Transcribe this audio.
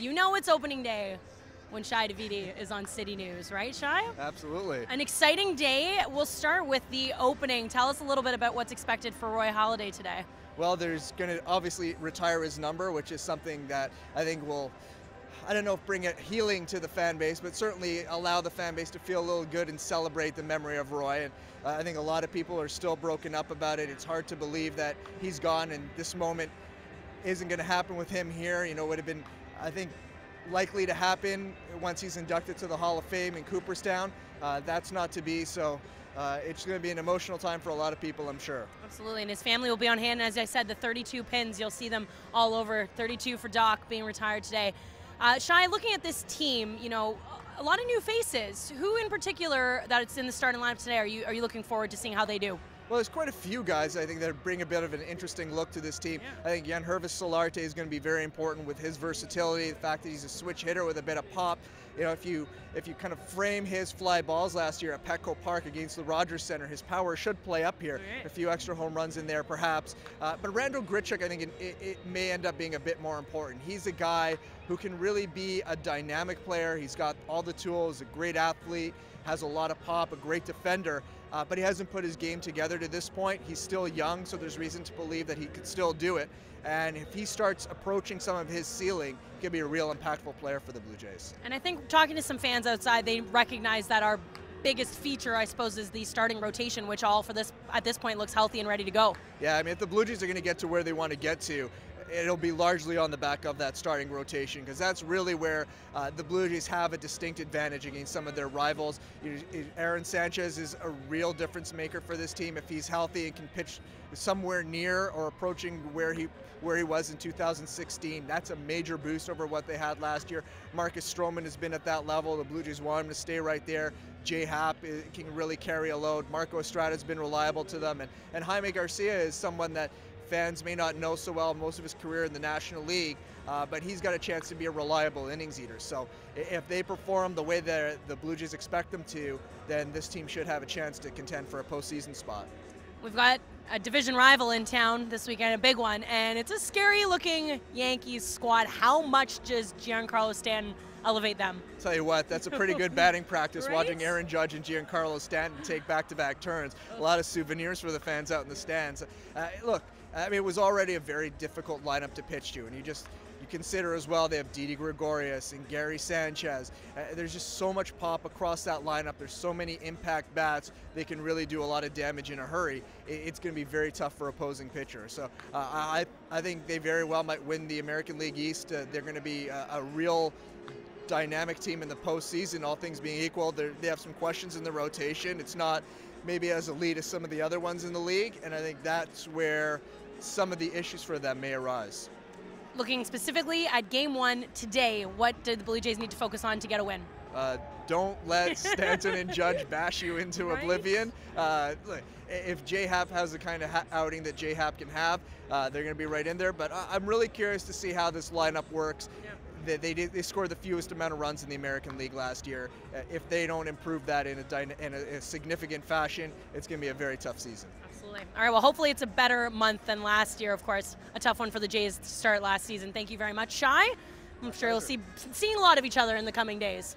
You know it's opening day when Shi Davidi is on City News, right, Shi? Absolutely. An exciting day. We'll start with the opening. Tell us a little bit about what's expected for Roy Halladay today. Well, there's going to obviously retire his number, which is something that I think will, I don't know if bring it healing to the fan base, but certainly allow the fan base to feel a little good and celebrate the memory of Roy. And uh, I think a lot of people are still broken up about it. It's hard to believe that he's gone and this moment isn't going to happen with him here. You know, would have been, I think, likely to happen once he's inducted to the Hall of Fame in Cooperstown. Uh, that's not to be, so uh, it's going to be an emotional time for a lot of people, I'm sure. Absolutely, and his family will be on hand. As I said, the 32 pins, you'll see them all over. 32 for Doc being retired today. Uh, Shi, looking at this team, you know, a lot of new faces. Who in particular that's in the starting lineup today are you are you looking forward to seeing how they do? Well, there's quite a few guys I think that bring a bit of an interesting look to this team. Yeah. I think Yangervis Solarte is going to be very important with his versatility, the fact that he's a switch hitter with a bit of pop. You know, if you if you kind of frame his fly balls last year at Petco Park against the Rogers Center, his power should play up here. Right. A few extra home runs in there, perhaps. Uh, but Randall Grichuk, I think it, it, it may end up being a bit more important. He's a guy who can really be a dynamic player. He's got all the tools, a great athlete, has a lot of pop, a great defender uh, but he hasn't put his game together to this point. He's still young, so there's reason to believe that he could still do it. And if he starts approaching some of his ceiling, he could be a real impactful player for the Blue Jays. And I think talking to some fans outside, they recognize that our biggest feature, I suppose, is the starting rotation, which all for this at this point looks healthy and ready to go. Yeah, I mean, if the Blue Jays are going to get to where they want to get to, it'll be largely on the back of that starting rotation because that's really where uh, the Blue Jays have a distinct advantage against some of their rivals. Aaron Sanchez is a real difference maker for this team if he's healthy and can pitch somewhere near or approaching where he where he was in 2016. That's a major boost over what they had last year. Marcus Stroman has been at that level. The Blue Jays want him to stay right there. J Happ uh, can really carry a load. Marco Estrada has been reliable to them, and, and Jaime Garcia is someone that fans may not know so well most of his career in the National League, uh, but he's got a chance to be a reliable innings eater. So if they perform the way that the Blue Jays expect them to, then this team should have a chance to contend for a postseason spot. We've got a division rival in town this weekend, a big one, and it's a scary looking Yankees squad. How much does Giancarlo Stanton elevate them? Tell you what, that's a pretty good batting practice right? watching Aaron Judge and Giancarlo Stanton take back to back turns. A lot of souvenirs for the fans out in the stands. Uh, look, I mean, it was already a very difficult lineup to pitch to, and you just you consider as well they have Didi Gregorius and Gary Sanchez. Uh, there's just so much pop across that lineup. There's so many impact bats. They can really do a lot of damage in a hurry. It, it's going to be very tough for opposing pitchers. So uh, I I think they very well might win the American League East. Uh, they're going to be a, a real dynamic team in the postseason, all things being equal. They have some questions in the rotation. It's not maybe as elite as some of the other ones in the league, and I think that's where some of the issues for them may arise. Looking specifically at game one today, what do the Blue Jays need to focus on to get a win? Uh, don't let Stanton and Judge bash you into right? oblivion. Uh, if J Happ has the kind of outing that J Happ can have, uh, they're going to be right in there. But I'm really curious to see how this lineup works. Yeah they, they, they, scored the fewest amount of runs in the American League last year. Uh, if they don't improve that in a, in a, a significant fashion, it's going to be a very tough season. Absolutely. All right, well, hopefully it's a better month than last year, of course. A tough one for the Jays to start last season. Thank you very much, Shi. I'm sure you'll see seeing a lot of each other in the coming days.